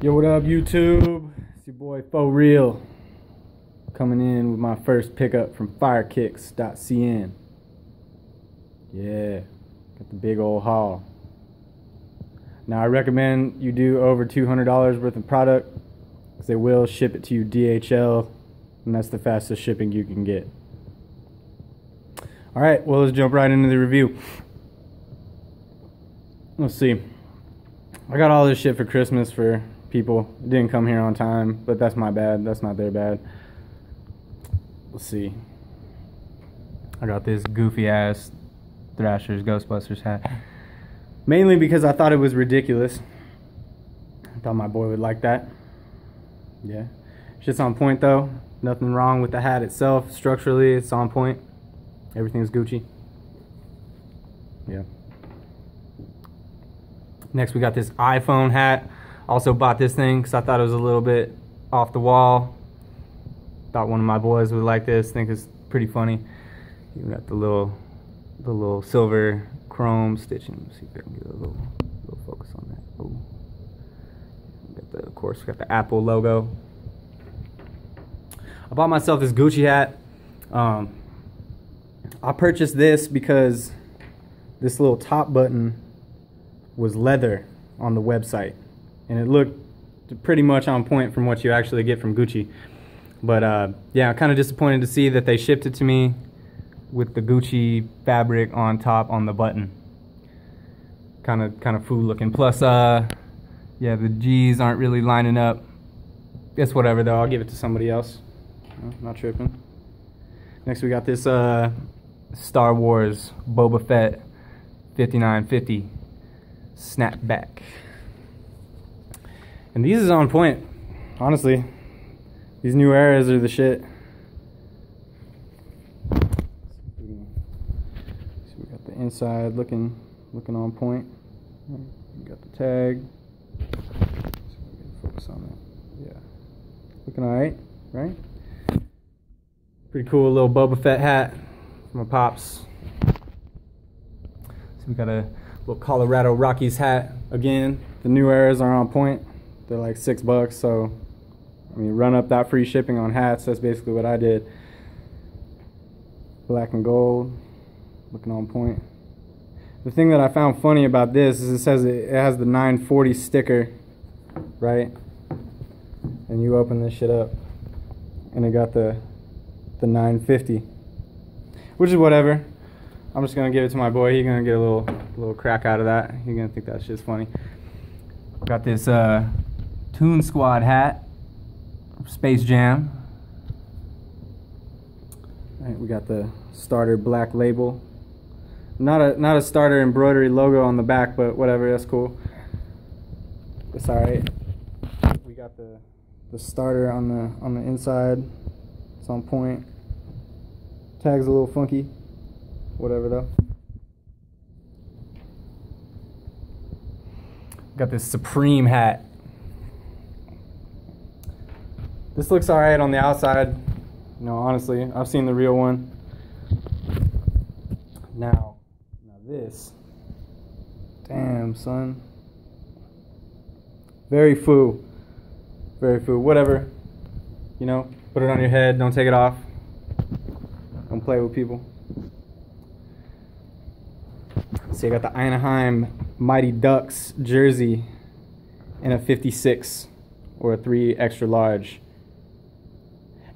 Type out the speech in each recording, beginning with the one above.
Yo, what up, YouTube? It's your boy Fo Real coming in with my first pickup from firekicks.cn. Yeah, got the big old haul. Now, I recommend you do over $200 worth of product because they will ship it to you DHL, and that's the fastest shipping you can get. All right, well, let's jump right into the review. Let's see. I got all this shit for Christmas for people. Didn't come here on time, but that's my bad. That's not their bad. Let's see. I got this goofy ass Thrashers Ghostbusters hat. Mainly because I thought it was ridiculous. I thought my boy would like that. Yeah. Shit's on point though. Nothing wrong with the hat itself. Structurally, it's on point. Everything's Gucci. Yeah. Next, we got this iPhone hat. Also bought this thing because I thought it was a little bit off the wall. Thought one of my boys would like this. Think it's pretty funny. You got the little, the little silver chrome stitching. Let's see if I can get a little, little focus on that. Oh, got the, of course, got the Apple logo. I bought myself this Gucci hat. Um, I purchased this because this little top button was leather on the website and it looked pretty much on point from what you actually get from Gucci. But uh, yeah, I'm kind of disappointed to see that they shipped it to me with the Gucci fabric on top on the button. Kind of kind of food looking. Plus, uh, yeah, the G's aren't really lining up. Guess whatever though, I'll give it to somebody else. No, not tripping. Next we got this uh, Star Wars Boba Fett 5950 snapback. And these is on point, honestly. These new eras are the shit. So we got the inside looking looking on point. We got the tag. Focus on that. Yeah. Looking alright, right? Pretty cool little Boba Fett hat from my pops. So we got a little Colorado Rockies hat again. The new eras are on point. They're like six bucks, so I mean, run up that free shipping on hats. That's basically what I did. Black and gold, looking on point. The thing that I found funny about this is it says it has the 940 sticker, right? And you open this shit up, and it got the the 950, which is whatever. I'm just gonna give it to my boy. He's gonna get a little little crack out of that. He's gonna think that shit's funny. Got this uh, Toon Squad hat, Space Jam. All right, we got the starter black label. Not a not a starter embroidery logo on the back, but whatever, that's cool. It's all right. We got the the starter on the on the inside. It's on point. Tag's a little funky. Whatever though. Got this Supreme hat. This looks alright on the outside. You know, honestly, I've seen the real one. Now, now this. Damn, son. Very foo. Very foo. Whatever. You know, put it on your head. Don't take it off. Don't play with people. See, I got the Anaheim Mighty Ducks jersey in a 56 or a 3 extra large.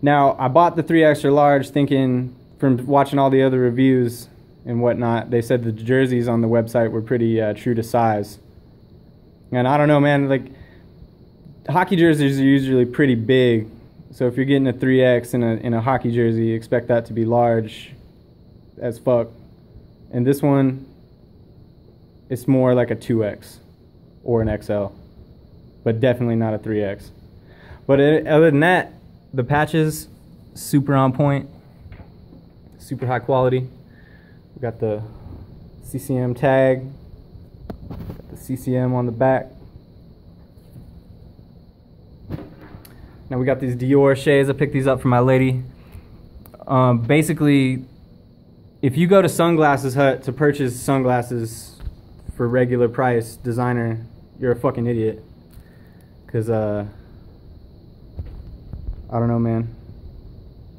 Now, I bought the 3 extra large thinking from watching all the other reviews and whatnot, they said the jerseys on the website were pretty uh, true to size. And I don't know, man, like hockey jerseys are usually pretty big. So if you're getting a 3X in a, in a hockey jersey, expect that to be large as fuck. And this one, it's more like a 2X or an XL, but definitely not a 3X. But it, other than that, the patches, super on point, super high quality. We got the CCM tag, got the CCM on the back. Now we got these Dior shades. I picked these up for my lady. Um, basically, if you go to Sunglasses Hut to purchase sunglasses for regular price, designer, you're a fucking idiot Cause uh, I don't know, man.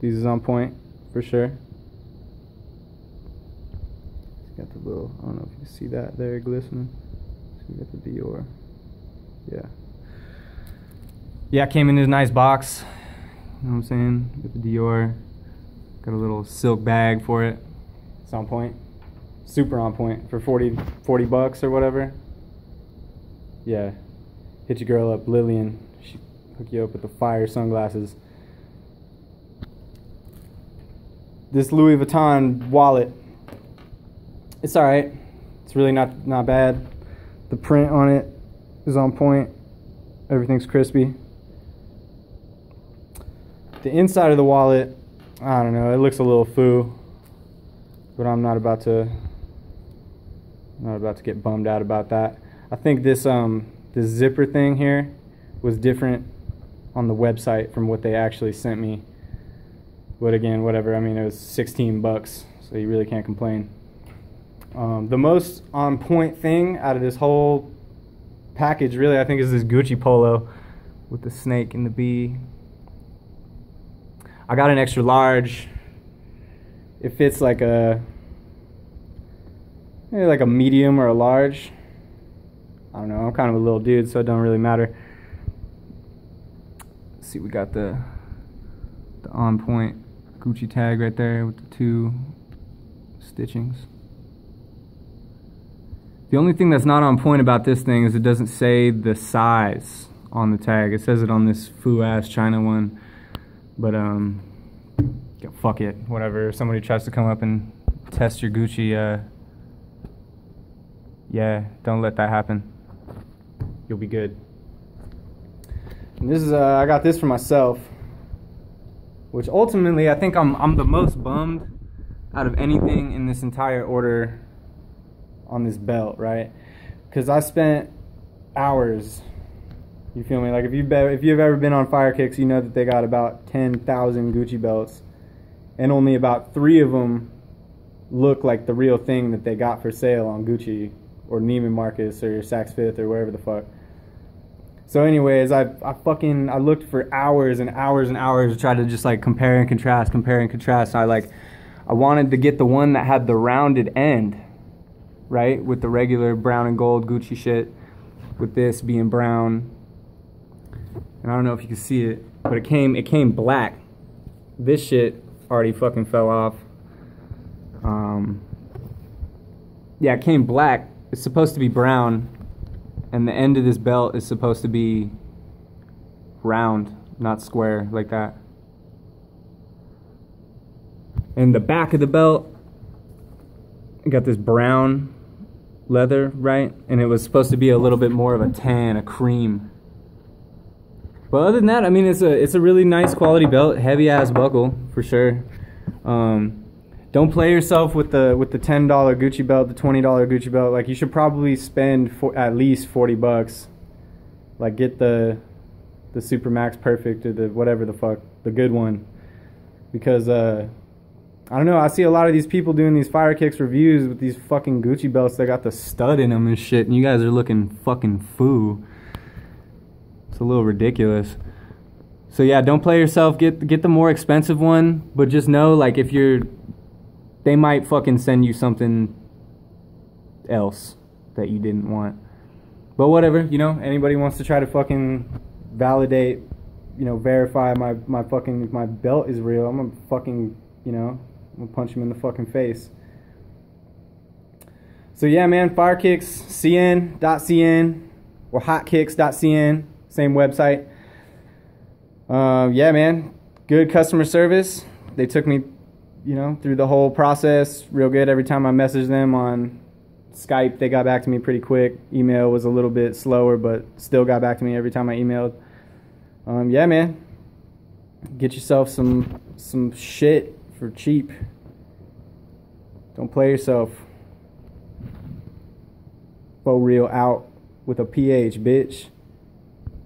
These is on point for sure. It's Got the little, I don't know if you can see that there glistening. So we got the Dior. Yeah. Yeah, came in this nice box. You know what I'm saying? Got the Dior. Got a little silk bag for it. It's on point. Super on point for 40, 40 bucks or whatever. Yeah. Hit your girl up, Lillian. Hook you up with the fire sunglasses. This Louis Vuitton wallet it's all right. It's really not not bad. The print on it is on point. Everything's crispy. The inside of the wallet, I don't know. It looks a little foo, but I'm not about to not about to get bummed out about that. I think this um this zipper thing here was different on the website from what they actually sent me. But again, whatever. I mean, it was 16 bucks, so you really can't complain. Um, the most on point thing out of this whole package, really, I think, is this Gucci polo with the snake and the bee. I got an extra large. It fits like a maybe like a medium or a large. I don't know. I'm kind of a little dude, so it don't really matter. See, we got the the on point Gucci tag right there with the two stitchings. The only thing that's not on point about this thing is it doesn't say the size on the tag. It says it on this foo ass China one. But um fuck it. Whatever. If somebody tries to come up and test your Gucci, uh yeah, don't let that happen. You'll be good. And this is uh I got this for myself. Which ultimately I think I'm I'm the most bummed out of anything in this entire order on this belt, right? Because I spent hours. You feel me? Like if you if you've ever been on Firekicks, you know that they got about ten thousand Gucci belts, and only about three of them look like the real thing that they got for sale on Gucci or Neiman Marcus or Saks Fifth or wherever the fuck. So, anyways, I I fucking I looked for hours and hours and hours to try to just like compare and contrast, compare and contrast. And I like I wanted to get the one that had the rounded end right? With the regular brown and gold Gucci shit, with this being brown. And I don't know if you can see it, but it came it came black. This shit already fucking fell off. Um, yeah, it came black. It's supposed to be brown, and the end of this belt is supposed to be round, not square like that. And the back of the belt got this brown leather, right? And it was supposed to be a little bit more of a tan, a cream. But other than that, I mean, it's a it's a really nice quality belt, heavy ass buckle for sure. Um, don't play yourself with the with the ten dollar Gucci belt, the twenty dollar Gucci belt. Like you should probably spend for at least forty bucks. Like get the the Super Max Perfect or the whatever the fuck the good one, because uh, I don't know. I see a lot of these people doing these fire kicks reviews with these fucking Gucci belts that got the stud in them and shit, and you guys are looking fucking foo. It's a little ridiculous. So yeah, don't play yourself. Get get the more expensive one, but just know like if you're, they might fucking send you something else that you didn't want. But whatever, you know. Anybody wants to try to fucking validate, you know, verify my my fucking my belt is real. I'm gonna fucking you know I'm gonna punch him in the fucking face. So yeah, man, Firekicks, cn.cn or hotkicks.cn, same website. Uh, yeah, man, good customer service. They took me, you know, through the whole process real good. Every time I messaged them on Skype, they got back to me pretty quick. Email was a little bit slower, but still got back to me every time I emailed. Um, yeah, man, get yourself some some shit for cheap. Don't play yourself. Faux real out with a PH, bitch.